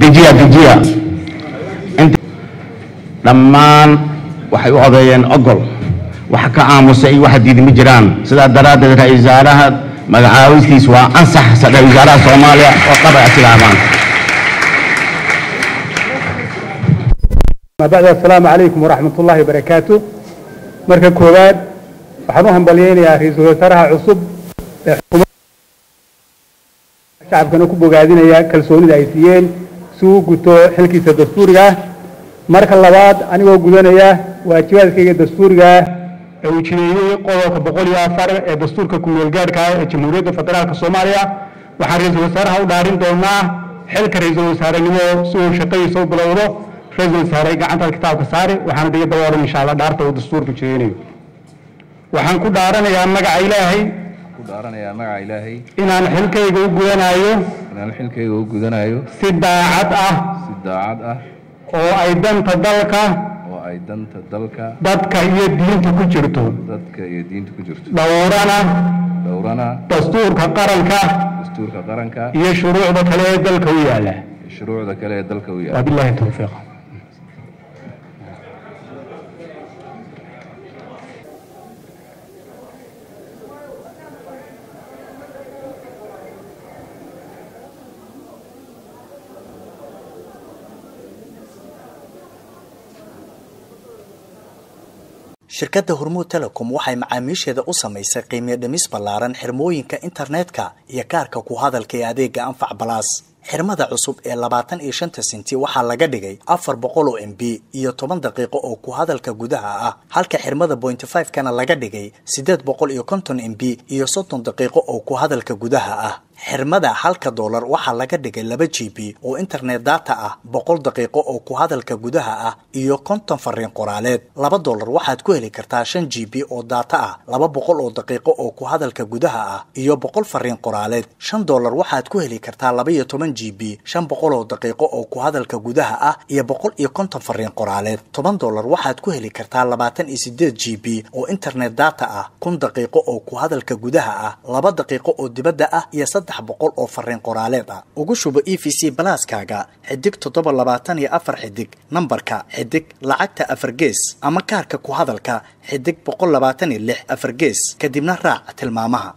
dejiya dejiya dhammaan waxay u odeeyeen ogol waxa ka aamusa iyo waxa diidi ma jiraan sidaa daraaddeed ra-isul wasaaraha magacaabistiis waa ansax ra-isul wasaaraha soomaaliya oo qaba ictilaafaan ما بعد السلام عليكم ورحمة الله وبركاته مركز كوباد waxaan u hambalyeynayaa ra-iisul wasaaraha cusub ee xukuumadda shacabkana ku bogaadinaya kalsoonida ay siiyeen si uu guto xilkiisa dastuuriga. Ah marka labaad anigoo gudanaya waajibaadkayga dastuuriga ah ee uu jireeyey qodobka boqol iyo afar ee dastuurka ku-meel gaadhka ah ee jamhuuriyadda federaalka soomaaliya. Waxaan ra'iisul wasaaraha u dhaarin doonaa xilka ra'iisul wasaarenimo si uu shaqadiisa u bilowdo. Ra'iisul wasaare gacantaad kitaabka saari waxaana diga daboolan insha allah dhaarta uu dastuurku jireynayo waxaan ku dhaaranayaa magaca ilaahay ilaahay. Inaan xilkayga u gudanayo inaan xilkayga u gudanayo si daacad ah. Si daacad ah. Oo ay danta dalka. Oo ay danta dalka. Dadka iyo diinta ku jirto. Dadka iyo diinta ku jirto. Dhowrana. Dhowrana. Dastuurka qaranka. Dastuurka qaranka. Iyo shuruucda kale ee dalka u yaalla. Shuruucda kale ee dalka u yaalla. Wabillahi tawfiiq shirkadda hormuud telecom waxay macaamiisheeda u samaysay qiimiyo dhimis ballaaran xirmooyinka internetka iyo kaarka ku hadalka ee adeega anfac balaas xirmada cusub ee labaatan iyo shanta senti waxaa laga dhigay afar boqol oo m b iyo toban daqiiqo oo ku hadalka gudaha ah halka xirmada bointy five kana laga dhigay siddeed boqol iyo konton m b iyo soddon daqiiqo oo ku hadalka gudaha ah. Xirmada halka doolar waxaa laga dhigay laba g b oo internet data ah boqol daqiiqo oo ku hadalka gudaha ah iyo konton fariin qoraaleed. Laba doolar waxaad ku heli kartaa shan g b oo data ah laba boqol oo daqiiqo oo ku hadalka gudaha ah iyo boqol fariin qoraaleed. Shan doolar waxaad ku heli kartaa laba iyo toban g b shan boqol oo daqiiqo oo ku hadalka gudaha ah iyo boqol iyo konton fariin qoraaleed. Toban doolar waxaad ku heli kartaa labaatan iyo sideed g b oo internet data ah kun daqiiqo oo ku hadalka gudaha ah laba daqiiqo oo dibadda ah iyo saddex boqol oo fariin qoraaleed ah. Ugu shubo e v c balaaskaaga xidig toddoba labaatan iyo afar xidig nambarka xidig lacagta afar gees ama kaarka ku hadalka xidig boqol labaatan iyo lix afar gees kadibna raac tilmaamaha